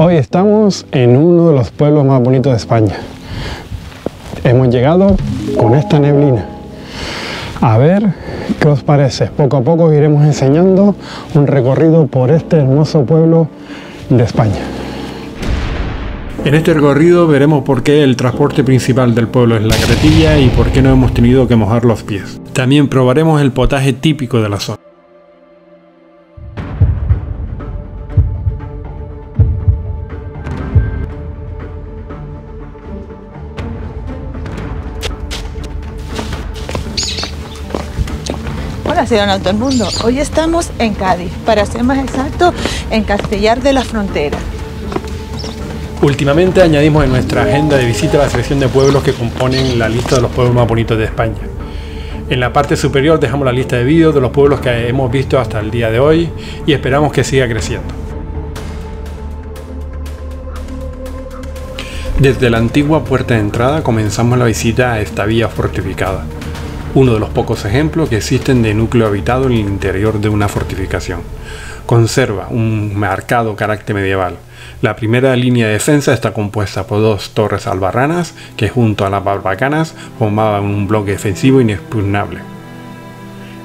Hoy estamos en uno de los pueblos más bonitos de España. Hemos llegado con esta neblina. A ver qué os parece. Poco a poco iremos enseñando un recorrido por este hermoso pueblo de España. En este recorrido veremos por qué el transporte principal del pueblo es la carretilla y por qué no hemos tenido que mojar los pies. También probaremos el potaje típico de la zona. Todo el mundo. Hoy estamos en Cádiz, para ser más exacto, en Castellar de la Frontera. Últimamente añadimos en nuestra agenda de visita la selección de pueblos que componen la lista de los pueblos más bonitos de España. En la parte superior dejamos la lista de vídeos de los pueblos que hemos visto hasta el día de hoy y esperamos que siga creciendo. Desde la antigua puerta de entrada comenzamos la visita a esta vía fortificada, uno de los pocos ejemplos que existen de núcleo habitado en el interior de una fortificación. Conserva un marcado carácter medieval. La primera línea de defensa está compuesta por dos torres albarranas que junto a las barbacanas formaban un bloque defensivo inexpugnable.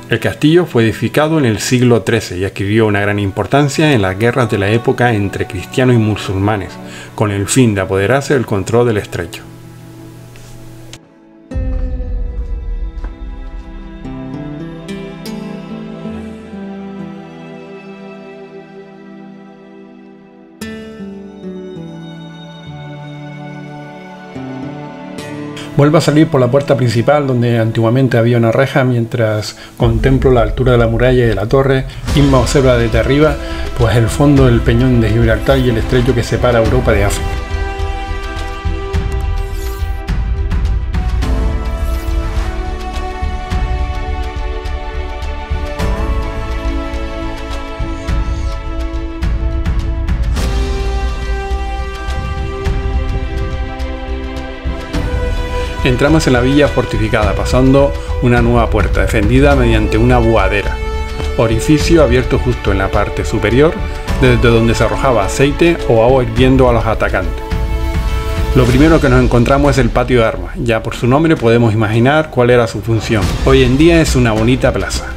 El castillo fue edificado en el siglo XIII y adquirió una gran importancia en las guerras de la época entre cristianos y musulmanes, con el fin de apoderarse del control del estrecho. Vuelvo a salir por la puerta principal donde antiguamente había una reja mientras contemplo la altura de la muralla y de la torre. Inma observa desde arriba pues el fondo del peñón de Gibraltar y el estrecho que separa Europa de África. Entramos en la villa fortificada pasando una nueva puerta defendida mediante una buhadera, orificio abierto justo en la parte superior desde donde se arrojaba aceite o agua hirviendo a los atacantes. Lo primero que nos encontramos es el patio de armas, ya por su nombre podemos imaginar cuál era su función. Hoy en día es una bonita plaza.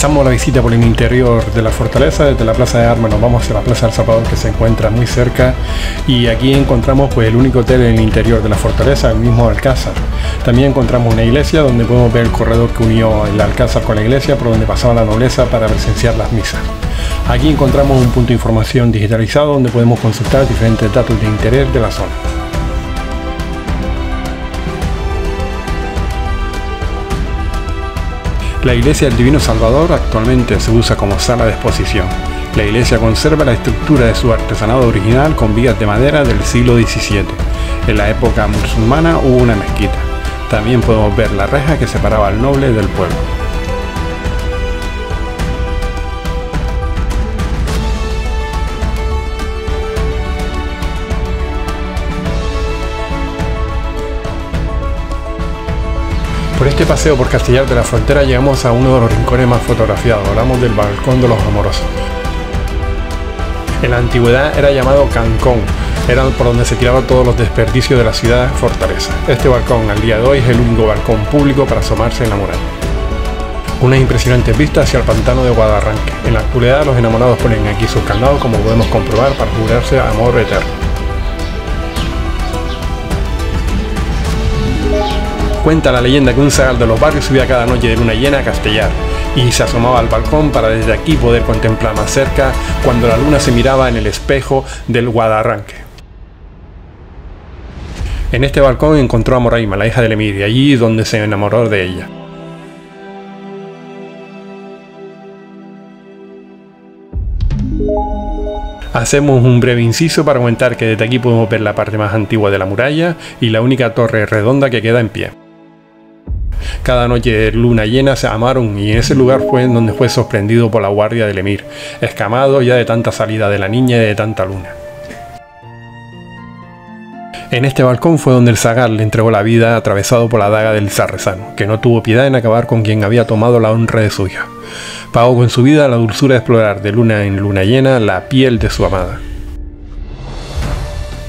Comenzamos la visita por el interior de la fortaleza, desde la Plaza de Armas nos vamos hacia la Plaza del Salvador que se encuentra muy cerca y aquí encontramos pues el único hotel en el interior de la fortaleza, el mismo Alcázar. También encontramos una iglesia donde podemos ver el corredor que unió el Alcázar con la iglesia por donde pasaba la nobleza para presenciar las misas. Aquí encontramos un punto de información digitalizado donde podemos consultar diferentes datos de interés de la zona. La iglesia del Divino Salvador actualmente se usa como sala de exposición. La iglesia conserva la estructura de su artesanado original con vigas de madera del siglo XVII. En la época musulmana hubo una mezquita. También podemos ver la reja que separaba al noble del pueblo. Este paseo por Castellar de la Frontera llegamos a uno de los rincones más fotografiados, hablamos del Balcón de los Amorosos. En la antigüedad era llamado Cancón, era por donde se tiraban todos los desperdicios de la ciudad fortaleza. Este balcón al día de hoy es el único balcón público para asomarse en la muralla. Una impresionante vista hacia el pantano de Guadarranque. En la actualidad los enamorados ponen aquí sus candados como podemos comprobar para jurarse amor eterno. Cuenta la leyenda que un zagal de los barrios subía cada noche de luna llena a Castellar y se asomaba al balcón para desde aquí poder contemplar más cerca cuando la luna se miraba en el espejo del Guadarranque. En este balcón encontró a Moraima, la hija del emir, allí donde se enamoró de ella. Hacemos un breve inciso para comentar que desde aquí podemos ver la parte más antigua de la muralla y la única torre redonda que queda en pie. Cada noche de luna llena se amaron y en ese lugar fue donde fue sorprendido por la guardia del emir, escamado ya de tanta salida de la niña y de tanta luna. En este balcón fue donde el zagal le entregó la vida atravesado por la daga del sarrezano, que no tuvo piedad en acabar con quien había tomado la honra de su hija. Pagó con su vida la dulzura de explorar de luna en luna llena la piel de su amada.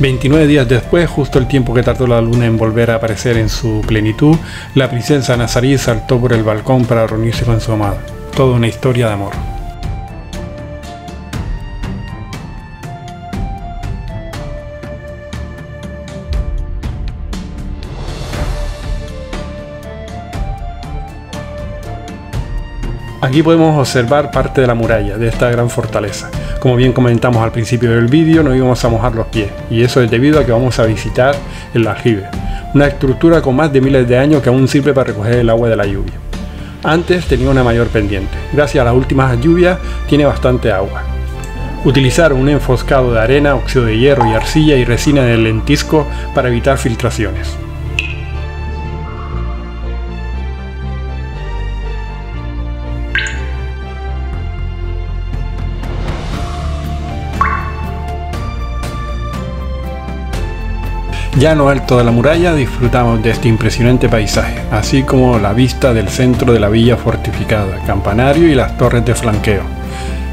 29 días después, justo el tiempo que tardó la luna en volver a aparecer en su plenitud, la princesa Nazarí saltó por el balcón para reunirse con su amada. Toda una historia de amor. Aquí podemos observar parte de la muralla de esta gran fortaleza. Como bien comentamos al principio del vídeo, no íbamos a mojar los pies, y eso es debido a que vamos a visitar el aljibe, una estructura con más de miles de años que aún sirve para recoger el agua de la lluvia. Antes tenía una mayor pendiente, gracias a las últimas lluvias tiene bastante agua. Utilizar un enfoscado de arena, óxido de hierro y arcilla y resina de lentisco para evitar filtraciones. Ya en lo alto de la muralla disfrutamos de este impresionante paisaje, así como la vista del centro de la villa fortificada, campanario y las torres de flanqueo.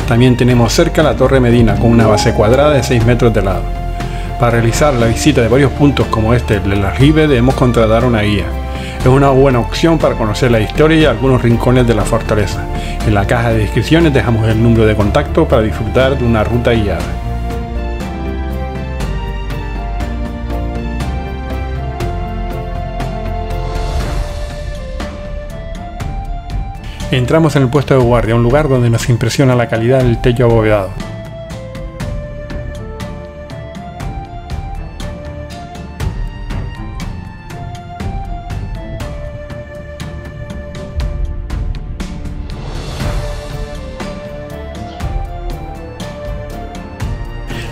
También tenemos cerca la Torre Medina con una base cuadrada de 6 metros de lado. Para realizar la visita de varios puntos como este del Aljibe debemos contratar una guía. Es una buena opción para conocer la historia y algunos rincones de la fortaleza. En la caja de descripciones dejamos el número de contacto para disfrutar de una ruta guiada. Entramos en el puesto de guardia, un lugar donde nos impresiona la calidad del techo abovedado.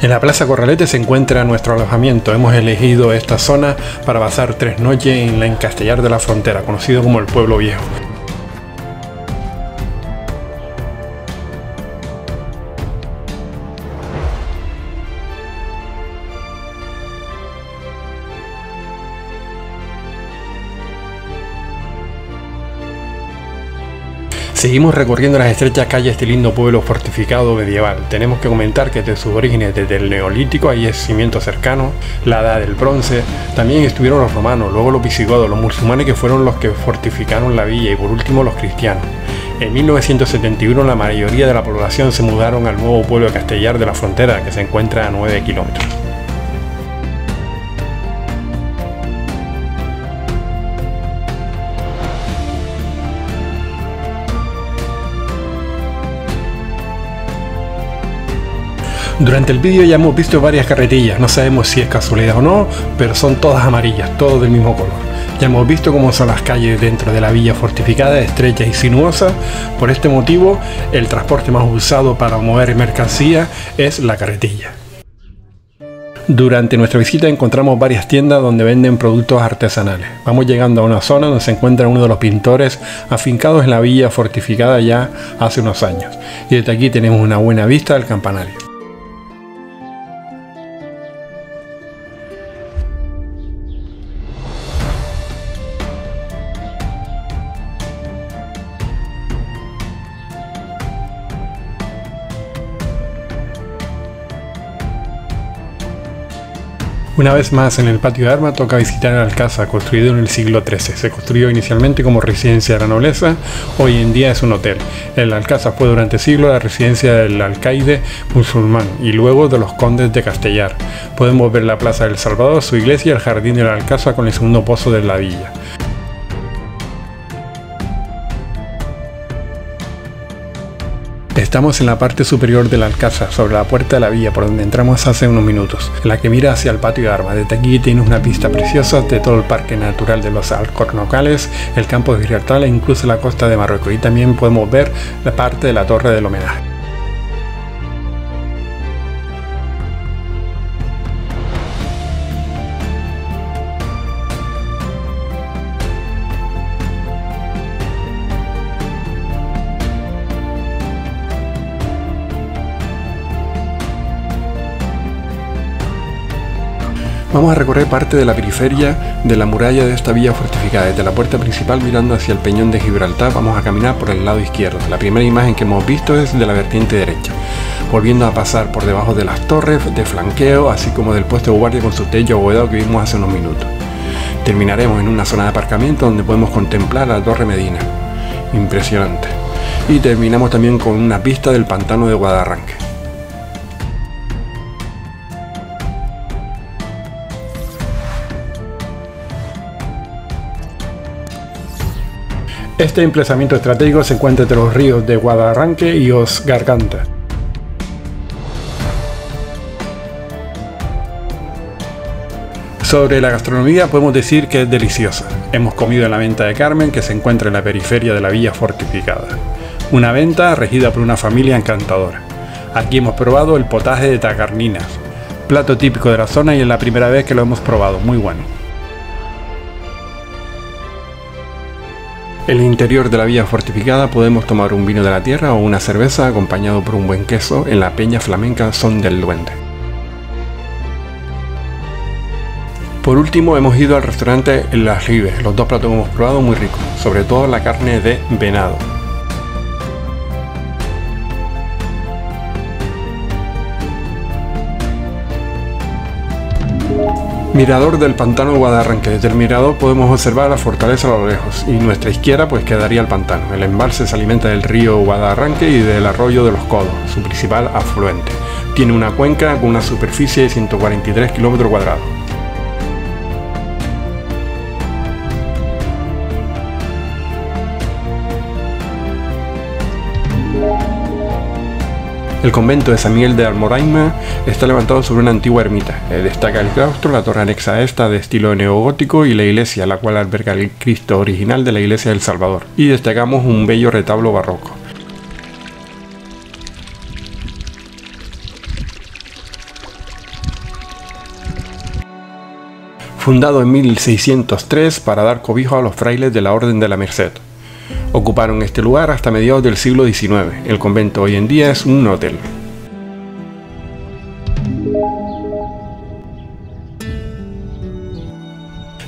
En la Plaza Corralete se encuentra nuestro alojamiento. Hemos elegido esta zona para pasar tres noches en la Encastellar de la Frontera, conocido como el Pueblo Viejo. Seguimos recorriendo las estrechas calles de este lindo pueblo fortificado medieval. Tenemos que comentar que desde sus orígenes, desde el neolítico, hay yacimientos cercanos, la edad del bronce, también estuvieron los romanos, luego los visigodos, los musulmanes que fueron los que fortificaron la villa y por último los cristianos. En 1971 la mayoría de la población se mudaron al nuevo pueblo de Castellar de la Frontera, que se encuentra a 9 kilómetros. Durante el vídeo ya hemos visto varias carretillas, no sabemos si es casualidad o no, pero son todas amarillas, todas del mismo color. Ya hemos visto cómo son las calles dentro de la villa fortificada, estrechas y sinuosas. Por este motivo, el transporte más usado para mover mercancía es la carretilla. Durante nuestra visita encontramos varias tiendas donde venden productos artesanales. Vamos llegando a una zona donde se encuentra uno de los pintores afincados en la villa fortificada ya hace unos años. Y desde aquí tenemos una buena vista del campanario. Una vez más en el patio de arma toca visitar el Alcázar, construido en el siglo XIII. Se construyó inicialmente como residencia de la nobleza, hoy en día es un hotel. El Alcázar fue durante siglos la residencia del alcaide musulmán y luego de los condes de Castellar. Podemos ver la Plaza del Salvador, su iglesia y el jardín del Alcázar con el segundo pozo de la villa. Estamos en la parte superior del alcázar, sobre la puerta de la villa por donde entramos hace unos minutos, la que mira hacia el patio de armas. Desde aquí tienes una pista preciosa de todo el parque natural de los Alcornocales, el campo de Gibraltar e incluso la costa de Marruecos. Y también podemos ver la parte de la torre del homenaje. Vamos a recorrer parte de la periferia de la muralla de esta villa fortificada. Desde la puerta principal mirando hacia el peñón de Gibraltar vamos a caminar por el lado izquierdo. La primera imagen que hemos visto es de la vertiente derecha, volviendo a pasar por debajo de las torres de flanqueo, así como del puesto de guardia con su techo abovedado que vimos hace unos minutos. Terminaremos en una zona de aparcamiento donde podemos contemplar la Torre Medina. Impresionante. Y terminamos también con una pista del pantano de Guadarranque. Este emplazamiento estratégico se encuentra entre los ríos de Guadarranque y Os Garganta. Sobre la gastronomía podemos decir que es deliciosa. Hemos comido en la venta de Carmen que se encuentra en la periferia de la villa fortificada. Una venta regida por una familia encantadora. Aquí hemos probado el potaje de tacarninas, plato típico de la zona y es la primera vez que lo hemos probado, muy bueno. En el interior de la villa fortificada podemos tomar un vino de la tierra o una cerveza acompañado por un buen queso en la peña flamenca Son del Duende. Por último hemos ido al restaurante Las Ribes, los dos platos que hemos probado muy ricos, sobre todo la carne de venado. Mirador del pantano Guadarranque. Desde el mirador podemos observar la fortaleza a lo lejos y nuestra izquierda pues quedaría el pantano. El embalse se alimenta del río Guadarranque y del arroyo de los Codos, su principal afluente. Tiene una cuenca con una superficie de 143 kilómetros cuadrados. El convento de San Miguel de Almoraima está levantado sobre una antigua ermita. Eh, destaca el claustro, la torre anexa a esta de estilo neogótico y la iglesia, la cual alberga el Cristo original de la iglesia del Salvador. Y destacamos un bello retablo barroco. Fundado en 1603 para dar cobijo a los frailes de la Orden de la Merced. Ocuparon este lugar hasta mediados del siglo XIX. El convento hoy en día es un hotel.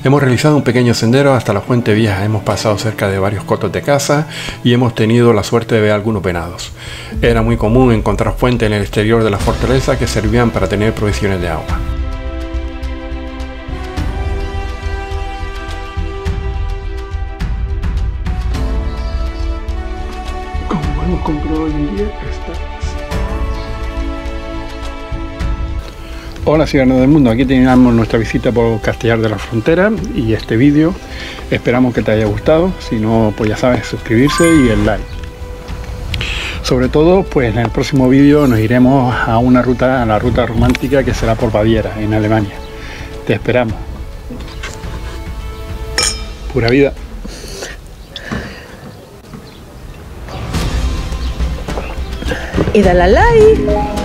Hemos realizado un pequeño sendero hasta la Fuente Vieja, hemos pasado cerca de varios cotos de caza y hemos tenido la suerte de ver algunos venados. Era muy común encontrar fuentes en el exterior de la fortaleza que servían para tener provisiones de agua. Hola ciudadanos del mundo, aquí terminamos nuestra visita por Castellar de la Frontera y este vídeo esperamos que te haya gustado, si no pues ya sabes suscribirse y el like. Sobre todo pues en el próximo vídeo nos iremos a una ruta, a la ruta romántica que será por Baviera, en Alemania. Te esperamos. Pura vida. Y dale a like.